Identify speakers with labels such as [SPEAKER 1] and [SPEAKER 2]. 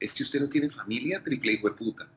[SPEAKER 1] es que usted no tiene familia, triple hijo de puta.